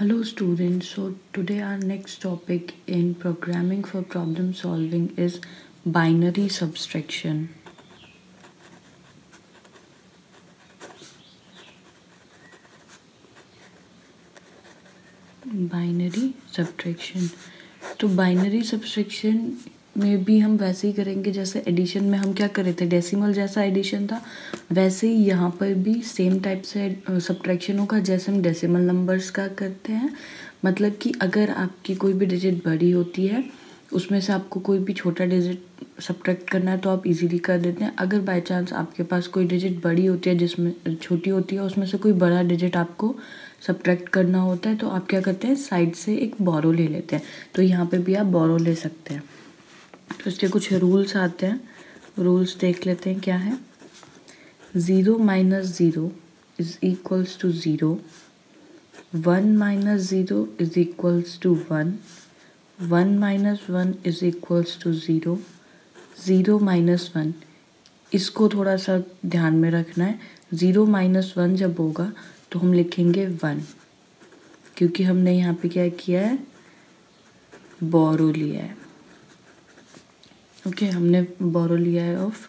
Hello students, so today our next topic in programming for problem solving is binary subtraction. Binary subtraction तो binary subtraction में भी हम वैसे ही करेंगे, जैसे एडिशन में हम क्या कर थे? डेसिमल जैसा एडिशन था, वैसे ही यहाँ पर भी सेम टाइप से सब्ट्रैक्शन होगा, जैसे हम डेसिमल नंबर्स का करते हैं। मतलब कि अगर आपकी कोई भी डिजिट बड़ी होती है, उसमें से आपको कोई भी छोटा डिजिट सब्ट्रैक्ट करना है तो आप इजीली कर देते हैं। अगर बाय चांस आपके पास कोई डिजिट बड़ी होती है, जिसमें, छोटी होती है, उसमें से कोई बड़ा डिजिट आपको सब्ट्रैक्ट करना होता है तो आप क्या करते हैं? साइड से एक बोरो ले लेते हैं। तो यहाँ पे भी आप बोरो ले सकते हैं। तो इसके कुछ रूल्स आते हैं। रूल्स देख लेते हैं क्या है। Zero minus zero is equals to zero one minus zero is equals to one one minus one is equals to zero zero minus one इसको थोड़ा सा ध्यान में रखना है। ज़ीरो माइनस वन जब होगा तो हम लिखेंगे वन क्योंकि हमने यहाँ पे क्या किया है? बोरो लिया है। ओके okay, हमने बोरो लिया है ऑफ़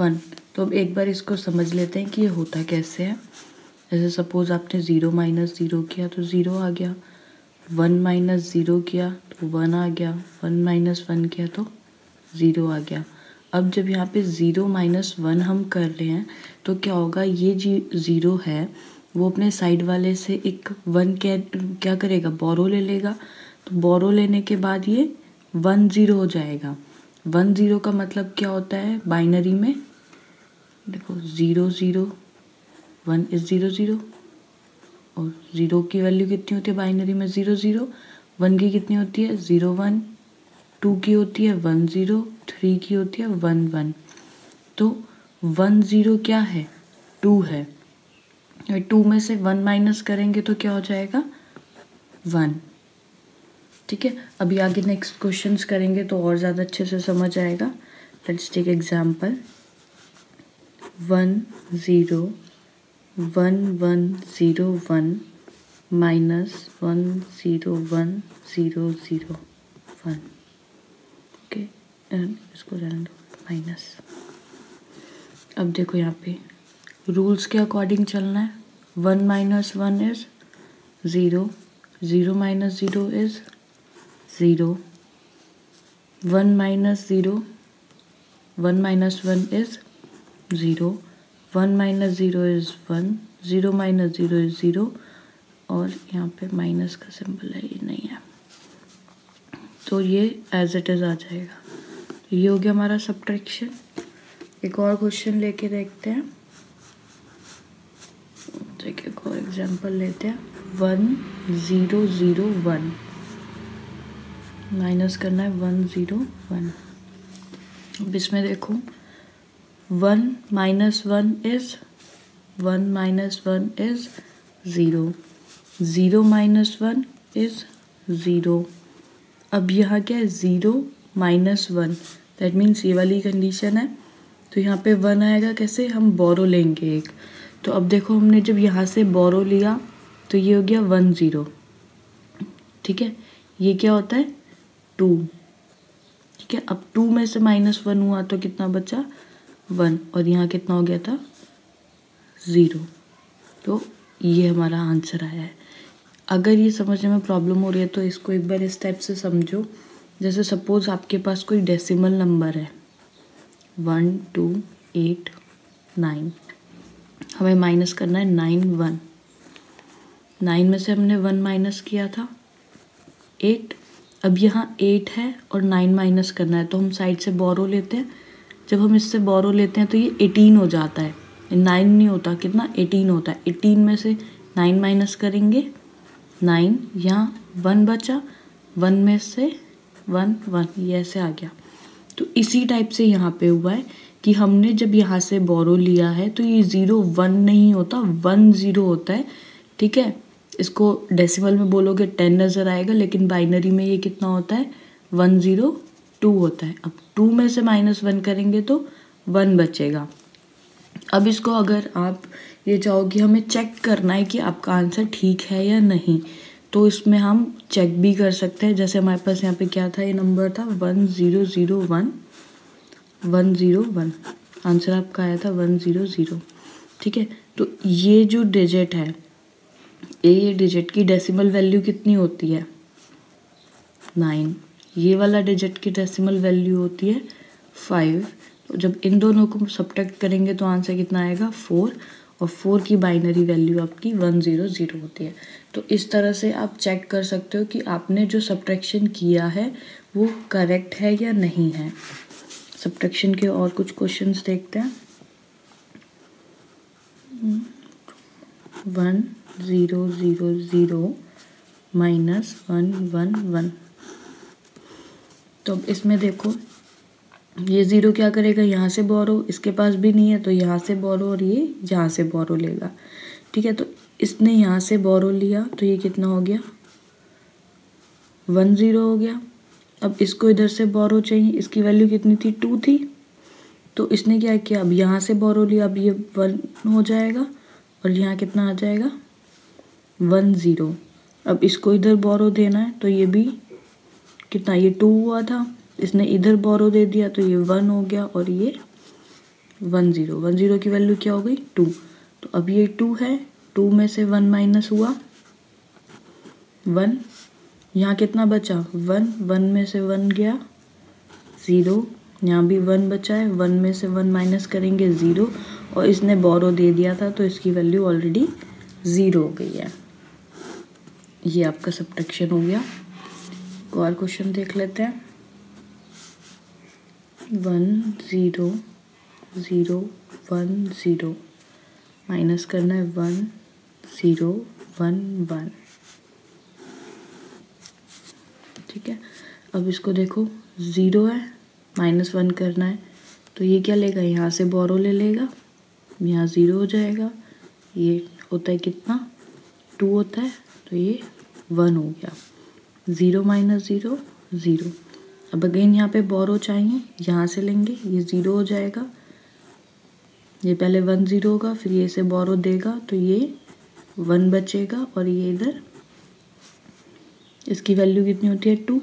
वन तो अब एक बार इसको समझ लेते हैं कि ये होता कैसे है। जैसे सपोज़ आपने ज़ीरो माइनस ज़ीरो किया तो ज़ीरो आ गया। वन माइनस ज़ीरो किया तो वन आ गया। वन माइनस वन किया तो ज़ीरो आ गया। अब जब यहाँ पे ज़ीरो माइनस वन हम कर रहे हैं तो क्या होगा ये जी ज़ीरो है वो अपने साइड वाले से एक वन क्या क्या करेगा बोरो ले लेगा। तो बोरो लेने के बाद ये वन ज़ीरो हो जाएगा। वन ज़ीरो का मतलब क्या होता है? बाइनरी में? देखो zero zero one is zero zero और ज़ीरो की वैल्यू कितनी होती है बाइनरी में? ज़ीरो ज़ीरो वन की कितनी होती है? ज़ीरो वन टू की होती है वन ज़ीरो थ्री की होती है वन वन तो वन ज़ीरो क्या है? टू है। टू में से वन माइनस करेंगे तो क्या हो जाएगा? वन ठीक है? अभी आगे नेक्स्ट क्वेश्चंस करेंगे तो और ज़्यादा अच्छे से समझ आएगा। Let's take example one zero one one zero one minus one zero one zero zero one. Okay? इसको दो। माइनस। अब देखो यहाँ पे। रूल्स के अकॉर्डिंग चलना है। One minus one is zero zero minus zero is zero one minus zero one minus one is zero one minus zero is one zero minus zero is zero और यहाँ पे माइनस का symbol है, ये नहीं है। तो ये एज इट इज़ आ जाएगा। ये हो गया हमारा सब्ट्रैक्शन एक और क्वेश्चन लेके देखते हैं। देखिए एक और एग्जांपल लेते हैं। One zero zero one minus करना है वन ज़ीरो वन। अब इसमें देखो, one minus one is, one minus one is zero. Zero minus one is zero. अब यहाँ क्या है? Zero minus one. That means ये वाली कंडीशन है। तो यहाँ पे वन आएगा कैसे? हम बोरो लेंगे एक। तो अब देखो, हमने जब यहाँ से बोरो लिया तो ये हो गया वन ज़ीरो। ठीक है? ये क्या होता है? टू। ठीक है, अब टू में से माइनस वन हुआ तो कितना बचा? वन और यहाँ कितना हो गया था? ज़ीरो तो ये हमारा आंसर आया है। अगर ये समझने में प्रॉब्लम हो रही है तो इसको एक बार इस टाइप से समझो। जैसे सपोज़ आपके पास कोई डेसिमल नंबर है। वन टू एट नाइन हमें माइनस करना है नाइन वन नाइन में से हमने वन माइनस किया था। एट अब यहाँ एट है और नाइन माइनस करना है तो हम साइड से बोरो लेते हैं। जब हम इससे बोरो लेते हैं तो ये एटीन हो जाता है। नाइन नहीं होता, कितना? एटीन होता है। एटीन में से नाइन माइनस करेंगे। नाइन यहाँ वन बचा। वन में से वन वन ये ऐसे आ गया। तो इसी टाइप से यहाँ पे हुआ है कि हमने जब यहाँ से बोरो लिया है तो ये ज़ीरो वन नहीं होता। वन ज़ीरो होता है। ठीक है? इसको डेसिमल में बोलोगे टेन नज़र आएगा, लेकिन बाइनरी में ये कितना होता है? वन ज़ीरो टू होता है। अब टू में से माइनस वन करेंगे तो वन बचेगा। अब इसको अगर आप ये चाहो कि हमें चेक करना है कि आपका आंसर ठीक है या नहीं तो इसमें हम चेक भी कर सकते हैं। जैसे हमारे पास यहाँ पे क्या था? ये नंबर था one zero zero one one zero one answer आपका आया था वन ज़ीरो ज़ीरो ठीक है? तो ये जो डिजिट है ये डिजिट की डेसिमल वैल्यू कितनी होती है? नाइन ये वाला डिजिट की डेसिमल वैल्यू होती है फाइव तो जब इन दोनों को सब्ट्रैक्ट करेंगे तो आंसर कितना आएगा? फोर और फोर की बाइनरी वैल्यू आपकी वन ज़ीरो ज़ीरो होती है। तो इस तरह से आप चेक कर सकते हो कि आपने जो सब्ट्रैक्शन किया है, वो करेक्ट है या नहीं है। सब्ट्रैक्शन के और कुछ क्वेश्चंस देखते हैं। One zero zero zero minus one one one तो अब इसमें देखो, ये ज़ीरो क्या करेगा? यहाँ से बोरो इसके पास भी नहीं है तो यहाँ से बोरो और ये यहाँ से बोरो लेगा। ठीक है तो इसने यहाँ से बोरो लिया तो ये कितना हो गया? वन ज़ीरो हो गया। अब इसको इधर से बोरो चाहिए, इसकी वैल्यू कितनी थी? टू थी। तो इसने क्या किया? अब यहाँ से बोरो लिया, अब ये वन हो जाएगा, और यहाँ कितना आ जाएगा? One zero. अब इसको इधर बोरो देना है तो ये भी कितना, ये टू हुआ था। इसने इधर बोरो दे दिया तो ये वन हो गया और ये वन ज़ीरो वन ज़ीरो की वैल्यू क्या हो गई? टू तो अब ये टू है टू में से वन माइनस हुआ। वन यहाँ कितना बचा? वन वन में से वन गया ज़ीरो यहाँ भी वन बचा है वन में से वन माइनस करेंगे ज़ीरो और इसने बोरो दे दिया था तो इसकी वैल्यू ऑलरेडी ज़ीरो हो गई है। ये आपका सब्ट्रैक्शन हो गया। और क्वेश्चन देख लेते हैं। One zero zero, one zero. Minus करना है वन, ज़ीरो, वन वन। ठीक है? अब इसको देखो, ज़ीरो है, माइनस वन करना है। तो ये क्या लेगा? यहाँ से बोरो ले लेगा। यहाँ ज़ीरो हो जाएगा। ये होता है कितना? टू होता है। तो ये वन हो गया। Zero minus zero zero. अब अगेन यहाँ पे बोरो चाहिए, यहाँ से लेंगे, ये ज़ीरो हो जाएगा। ये पहले वन ज़ीरो होगा, फिर ये इसे बोरो देगा तो ये वन बचेगा और ये इधर। इसकी वैल्यू कितनी होती है? टू।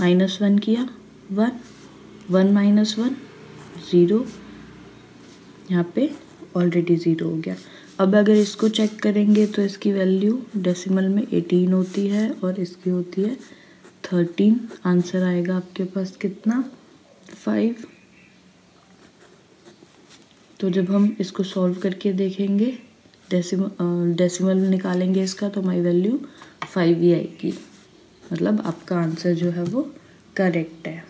माइनस वन किया, one. One minus one, zero. यहाँ पे ऑलरेडी ज़ीरो हो गया। अब अगर इसको चेक करेंगे तो इसकी वैल्यू डेसिमल में एटीन होती है और इसकी होती है थर्टीन आंसर आएगा आपके पास कितना? फाइव तो जब हम इसको सॉल्व करके देखेंगे डेसिमल डेसिमल निकालेंगे इसका तो हमारी वैल्यू फाइव ही आएगी। मतलब आपका आंसर जो है वो करेक्ट है।